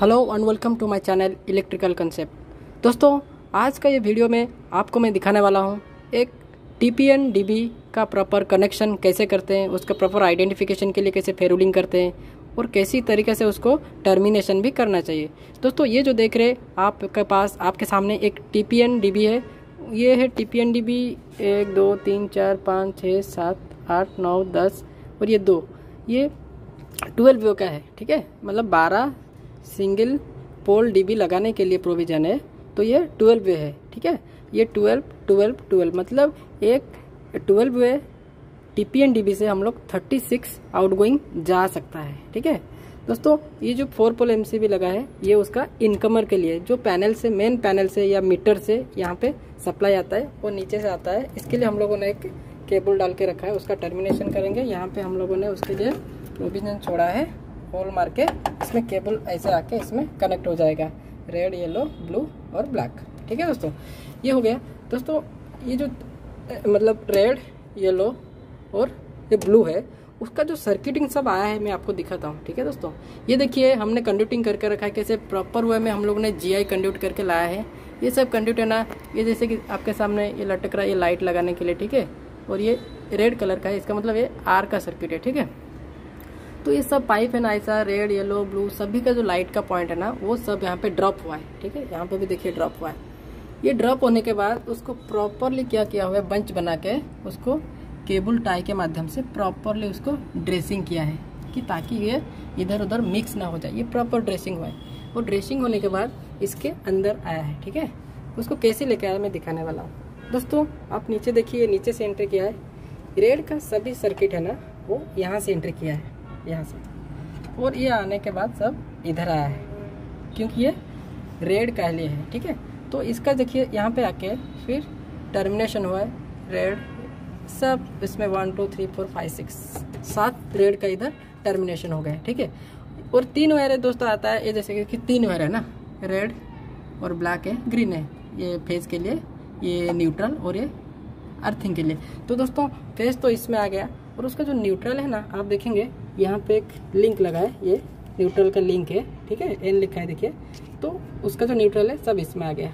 Hello and welcome to my channel electrical concept. दोस्तों, आज का ये वीडियो में आपको मैं दिखाने वाला हूँ एक T P N D B का प्रॉपर कनेक्शन कैसे करते हैं, उसका प्रॉपर आइडेंटिफिकेशन के लिए कैसे फेरुलिंग करते हैं, और कैसी तरीके से उसको टर्मिनेशन भी करना चाहिए। दोस्तों, ये जो देख रहे आपके पास, आपके सामने एक T P N D B है। ये है T P N D B एक, दो, तीन, चार, पाँच छः सात, आठ, नौ, दस, और ये दो। ये ट्वेल्व व्यू का है, ठीक है? मतलब बारह सिंगल पोल डीबी लगाने के लिए प्रोविज़न है तो ये ट्वेल्व वे है, ठीक है? ये ट्वेल्व ट्वेल्व ट्वेल्व मतलब एक twelve way T P N से हम लोग थर्टी सिक्स आउट गोइंग जा सकता है, ठीक है? दोस्तों, ये जो four pole M C B लगा है, ये उसका इनकमर के लिए, जो पैनल से मेन पैनल से या मीटर से यहाँ पे सप्लाई आता है, वो नीचे से आता है, इसके लिए हम लोगों ने एक केबल डाल के रखा है, उसका टर्मिनेशन करेंगे, यहाँ पे हम लोगों ने उसके लिए प्रोविज़न छोड़ा है। होल मार के इसमें केबल ऐसे आके इसमें कनेक्ट हो जाएगा। रेड येलो ब्लू और ब्लैक ठीक है दोस्तों? ये हो गया। दोस्तों, ये जो मतलब रेड येलो और ये ब्लू है, उसका जो सर्किटिंग सब आया है, मैं आपको दिखाता हूँ। ठीक है दोस्तों? ये देखिए, हमने कंड्यूटिंग करके रखा है। कैसे प्रॉपर वे में हम लोग ने जी आई कंड्यूट करके लाया है। ये सब कंड्यूट है ना, ये जैसे कि आपके सामने ये लटक रहा है, ये लाइट लगाने के लिए। ठीक है? और ये रेड कलर का है, इसका मतलब ये आर का सर्किट है। ठीक है? तो ये सब पाइप है ना ऐसा रेड, येलो, ब्लू, सभी का जो लाइट का पॉइंट है ना, वो सब यहाँ पे ड्रॉप हुआ है, ठीक है? यहाँ पे भी देखिए ड्रॉप हुआ है। ये ड्रॉप होने के बाद उसको प्रॉपरली क्या किया हुआ है, बंच बना के उसको केबल टाई के माध्यम से प्रॉपरली उसको ड्रेसिंग किया है, कि ताकि ये इधर उधर मिक्स ना हो जाए। ये प्रॉपर ड्रेसिंग हुआ है। और ड्रेसिंग होने के बाद इसके अंदर आया है, ठीक है? उसको कैसे लेके आया मैं दिखाने वाला हूँ। दोस्तों, आप नीचे देखिए, नीचे से एंट्री किया है। रेड का सभी सर्किट है ना, वो यहाँ से एंट्री किया है। यहाँ से। और ये आने के बाद सब इधर आया है, क्योंकि ये रेड का लिए है, ठीक है? तो इसका देखिए, यहाँ पे आके फिर टर्मिनेशन हुआ है रेड सब इसमें one two three four five six सात रेड का इधर टर्मिनेशन हो गया ठीक है? और तीन वायर है दोस्तों आता है, ये जैसे कि तीन वायर है ना? रेड और ब्लैक है ग्रीन है, ये फ़ेज़ के लिए, ये न्यूट्रल और ये अर्थिंग के लिए। तो दोस्तों फ़ेज़ तो इसमें आ गया और उसका जो न्यूट्रल है ना, आप देखेंगे, यहाँ पे एक लिंक लगा है, ये न्यूट्रल का लिंक है, ठीक है? एन लिखा है, देखिए। तो उसका जो न्यूट्रल है, सब इसमें आ गया।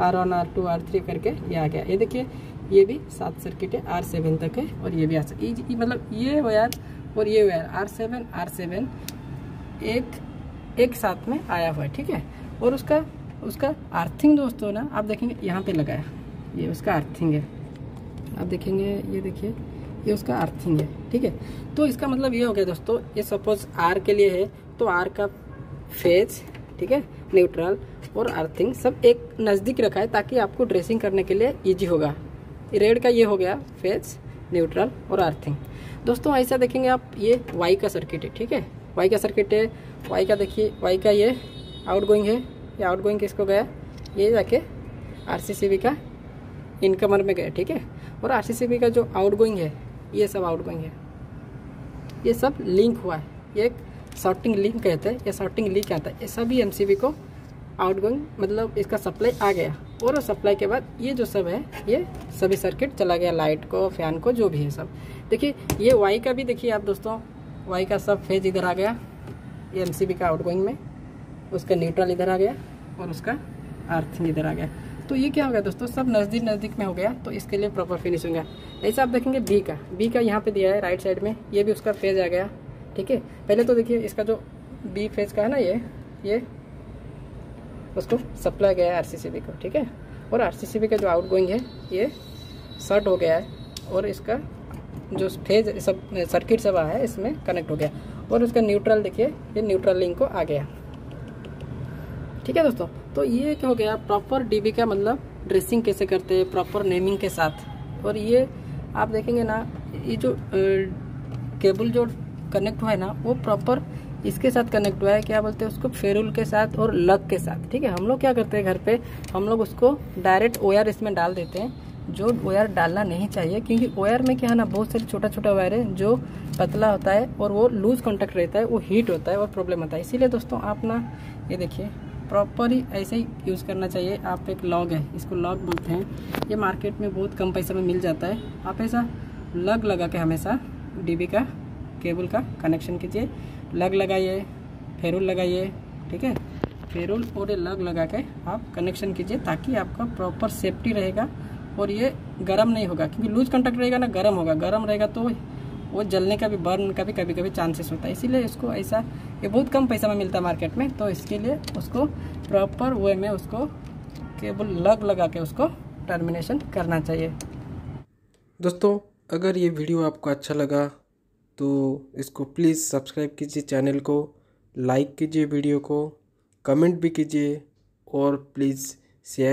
R one R two R three करके ये आ गया। ये देखिए, ये भी सात सर्किट है आर सेवन तक है, और ये भी आर मतलब ये वायर और ये wire R seven R seven एक एक साथ में आया हुआ है, ठीक है? और उसका उसका आर्थिंग दोस्तों ना, आप देखेंगे, यहाँ पे लगाया ये उसका आर्थिंग है। आप देखेंगे, ये देखिए ये उसका अर्थिंग है ठीक है? तो इसका मतलब ये हो गया दोस्तों, ये सपोज़ आर के लिए है तो आर का फ़ेज़ ठीक है? न्यूट्रल और अर्थिंग सब एक नज़दीक रखा है ताकि आपको ड्रेसिंग करने के लिए ईजी होगा। रेड का ये हो गया फ़ेज़ न्यूट्रल और अर्थिंग दोस्तों, ऐसा देखेंगे आप, ये वाई का सर्किट है, ठीक है? वाई का सर्किट है वाई का देखिए वाई का ये आउट गोइंग है, ये आउट गोइंग किसको गया? ये जाके आर का इनकमर में गया, ठीक है? और आर का जो आउट गोइंग है ये सब आउट गोइंग है। ये सब लिंक हुआ है। ये एक शॉर्टिंग लिंक कहते हैं। या शॉर्टिंग लिंक आता है। ये सभी एम को आउट गोइंग मतलब इसका सप्लाई आ गया। और सप्लाई के बाद ये जो सब है, ये सभी सर्किट चला गया। लाइट को फ़ैन को, जो भी है सब। देखिए, ये वाई का भी देखिए आप दोस्तों। वाई का सब फ़ेज़ इधर आ गया। ये एमसीबी का आउट गोइंग में। उसका न्यूट्रल इधर आ गया। और उसका अर्थिंग इधर आ गया। तो ये क्या हो गया दोस्तों, सब नज़दीक नज़दीक में हो गया तो इसके लिए प्रॉपर फिनिश हो ऐसा आप देखेंगे बी का बी का यहाँ पे दिया है राइट साइड में, ये भी उसका फ़ेज़ आ गया, ठीक है? पहले तो देखिए, इसका जो बी फ़ेज़ का है ना ये ये, उसको सप्लाई गया है आरसीसीबी को, ठीक है? और आरसीसीबी का जो आउट गोइंग है, ये शर्ट हो गया है, और इसका जो फ़ेज़ सब सर्किट सब आया है, इसमें कनेक्ट हो गया। और उसका न्यूट्रल देखिए, ये न्यूट्रल लिंक को आ गया। ठीक है दोस्तों? तो ये क्या हो गया प्रॉपर डीबी का मतलब ड्रेसिंग कैसे करते हैं प्रॉपर नेमिंग के साथ। और ये आप देखेंगे ना, ये जो केबल जो कनेक्ट हुआ है ना, वो प्रॉपर इसके साथ कनेक्ट हुआ है, क्या बोलते हैं उसको फेरुल के साथ और लग के साथ। ठीक है, हम लोग क्या करते हैं घर पे, हम लोग उसको डायरेक्ट ओयर इसमें डाल देते हैं, जो ओयर डालना नहीं चाहिए, क्योंकि ओयर में क्या है ना, बहुत सारे छोटा छोटा वायर है, जो पतला होता है और वो लूज कॉन्टेक्ट रहता है, वो हीट होता है और प्रॉब्लम होता है। इसीलिए दोस्तों, आप ना, ये देखिए प्रॉपर ही ऐसे ही यूज़ करना चाहिए। आप एक लॉग है, इसको लॉग बोलते हैं। ये मार्केट में बहुत कम पैसे में मिल जाता है। आप ऐसा लग लगा के हमेशा डीबी का केबल का कनेक्शन कीजिए। लग लगाइए फेरुल लगाइए, ठीक है? फेरोल और ये लग लगा के आप कनेक्शन कीजिए ताकि आपका प्रॉपर सेफ्टी रहेगा और ये गर्म नहीं होगा। क्योंकि लूज कंटैक्ट रहेगा ना, गर्म होगा। गर्म रहेगा तो वो जलने का भी बर्न का भी कभी कभी चांसेस होता है। इसीलिए इसको ऐसा, ये बहुत कम पैसा में मिलता है मार्केट में तो इसके लिए उसको प्रॉपर वे में उसको केबल लग लगा के उसको टर्मिनेशन करना चाहिए। दोस्तों, अगर ये वीडियो आपको अच्छा लगा तो इसको प्लीज़ सब्सक्राइब कीजिए चैनल को लाइक कीजिए वीडियो को कमेंट भी कीजिए, और प्लीज़ शेयर